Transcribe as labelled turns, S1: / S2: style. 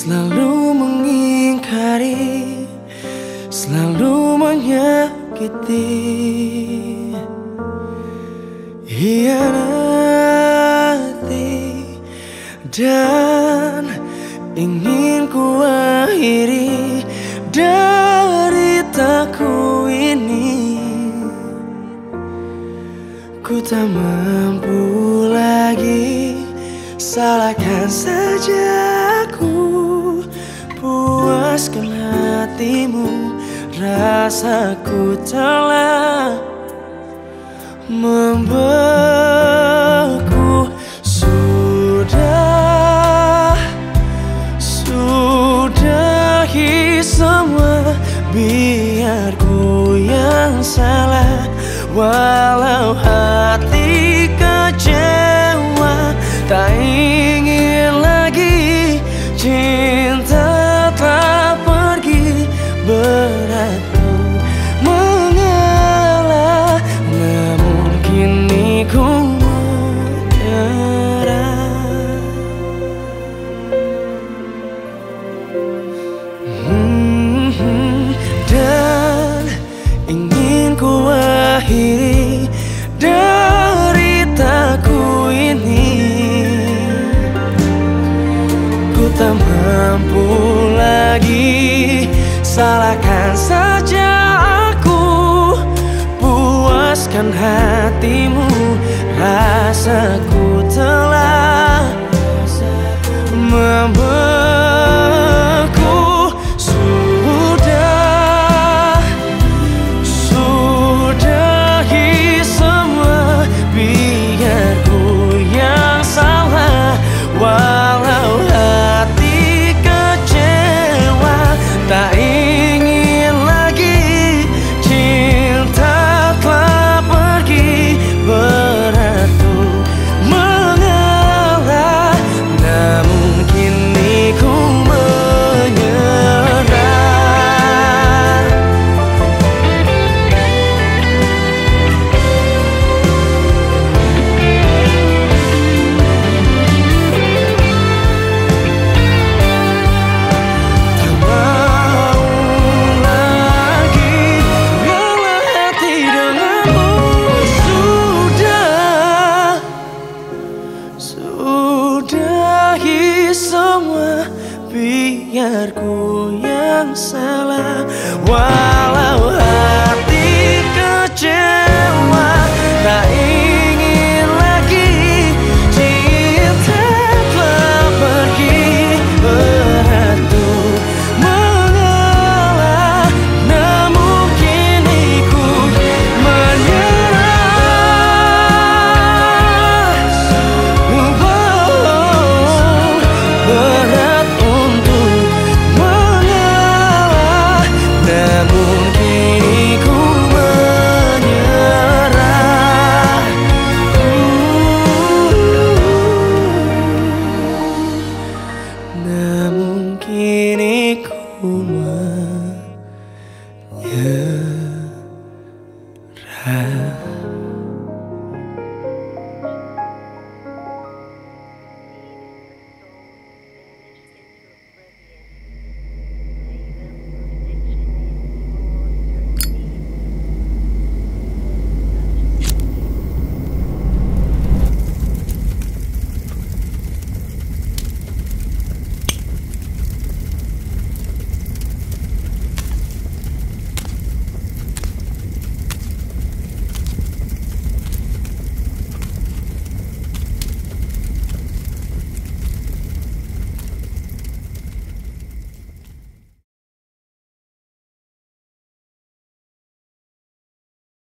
S1: Selalu mengingkari Selalu menyakiti. Hianati Dan ingin ku akhiri Deritaku ini. Ku tak mampu lagi Salahkan saja. Puaskan hatimu Rasaku telah Membeku. Sudah Sudahi semua Biar ku yang salah Walau hati ku akhiri deritaku ini. Ku tak mampu lagi Salahkan saja aku. Puaskan hatimu Rasaku Semua Biar ku yang salah. Walau hati kecewa Yeah.